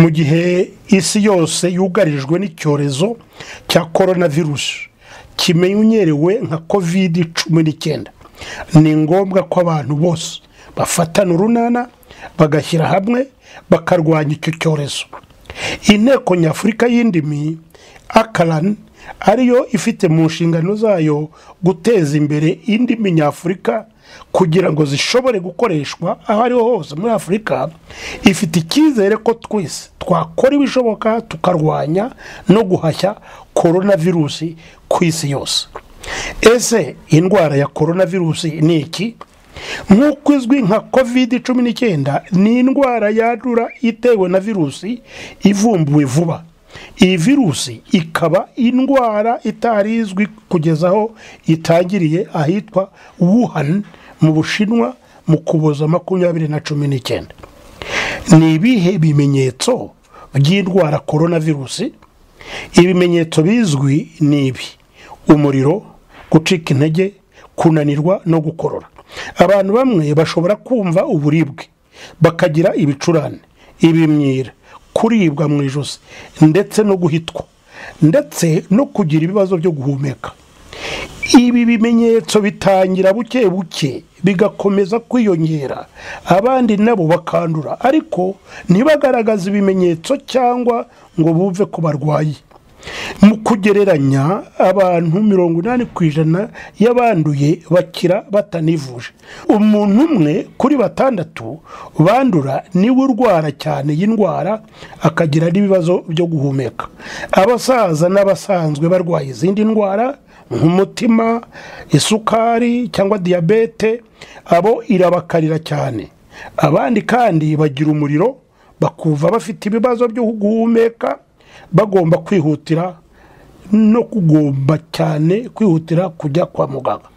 mu gihe isi yose yugarijwe n'icyorezo cya korona virusi kimenyerewe nka kovide cumi n'icyenda ni ngombwa ko abantu bose bafatana urunana bagashyira hamwe bakarwanya icyo cyorezo. Inteko nyafurika y'indimi akarani ariyo ifite mu nshingano zayo guteza imbere indimi nyafurika kugira ngo zishobore gukoreshwa aho ariho hose muri afurika ifite icyizere ko twese twakora ibishoboka tukarwanya no guhashya korona virusi ku isi yose. Ese indwara ya korona virusi ni iki? Nk'uko izwi nka kovide cumi n'icyenda ni indwara yandura itewe na virusi ivumbuwe vuba. Iyi virusi ikaba indwara itari izwi kugeza aho itangiriye ahitwa wuhan mu bushinwa mu kuboza makumyabiri na cumi n'icyenda. Ni ibihe bimenyetso by'indwara korona virusi ibimenyetso bizwi ni ibi. Umuriro gucika intege kunanirwa no gukorora. Abantu bamwe bashobora kumva uburibwe bakagira ibicurane ibimyira kuribwa mu ijosi ndetse no guhitwa ndetse no kugira ibibazo byo guhumeka. Ibi bimenyetso bitangira buke buke bigakomeza kwiyongera. Abandi nabo bakandura ariko ntibagaragaze ibimenyetso cyangwa ngo bumve ko barwaye mu kugereranya abantu mirongo inani ku ijana y'abanduye bakira batanivuje. Umuntu umwe kuri batandatu bandura ni we urwara cyane iyi ndwara akagira n'ibibazo byo guhumeka. Abasaza n'abasanzwe barwaye izindi ndwara nk'umutima isukari cyangwa diyabete abo irabakarira cyane. Abandi kandi bagira umuriro bakumva bafite ibibazo byo guhumeka bagomba kwihutira no kugomba cyane kwihutira kujya kwa muganga.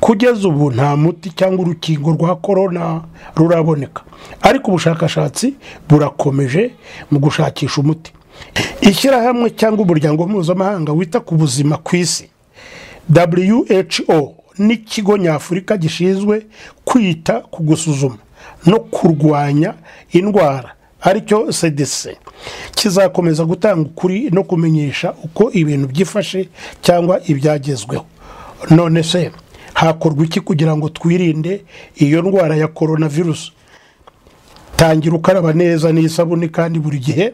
Kugeza ubu nta muti cyangwa urukingo rwa korona ruraboneka. Ariko ubushakashatsi burakomeje mu gushakisha umuti. Ishyirahamwe cyangwa umuryango mpuzamahanga wita ku buzima ku isi who n'ikigo nyafurika gishinzwe kwita ku gusuzuma no kurwanya indwara ari cyo cdc kizakomeza gutanga ukuri no kumenyesha uko ibintu byifashe cyangwa ibyagezweho. None se hakorwa iki kugira ngo twirinde iyo ndwara ya korona virusi tangira ukaraba neza n'isabune kandi buri gihe?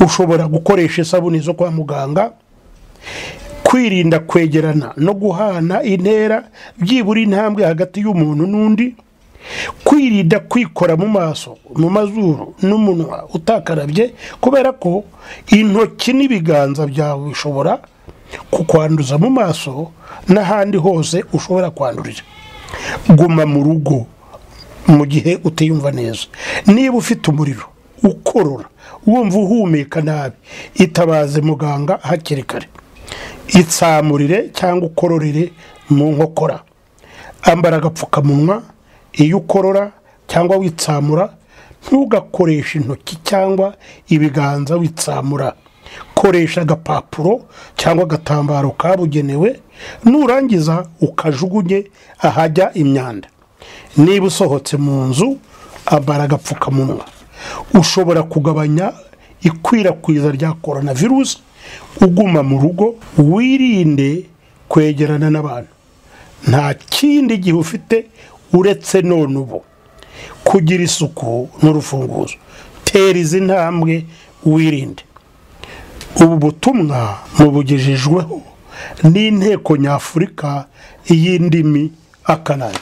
Ushobora gukoresha isabune zo kwa muganga? Kwirinda kwegerana no guhana intera byibura intambwe hagati y'umuntu n'undi? Kwirinda kwikora mu maso mu mazuru n'umunwa utakarabye kubera ko intoki n'ibiganza byawe bishobora kukwanduza mu maso n'ahandi hose ushobora kwandurira. Guma mu rugo mu gihe utiyumva neza. Niba ufite umuriro ukorora wumva uhumeka nabi itabaze muganga hakiri kare. Itsamurire cyangwa ukororere mu nkokora. Ambara agapfukamunwa iyo ukorora cyangwa witsamura ntugakoreshe intoki cyangwa ibiganza witsamura. Koresha agapapuro cyangwa agatambaro kabugenewe nurangiza ukajugunye ahajya imyanda. Niba usohotse mu nzu ambara agapfukamunwa. Ushobora kugabanya ikwirakwiza rya korona virusi uguma mu rugo wirinde kwegerana n'abantu. Nta kindi gihe ufite uretse none ubu kugira isuku n'urufunguzo. Tera izi ntambwe wirinde. Ubu butumwa mubugejejweho n'inteko nyafurika y'indimi akanani.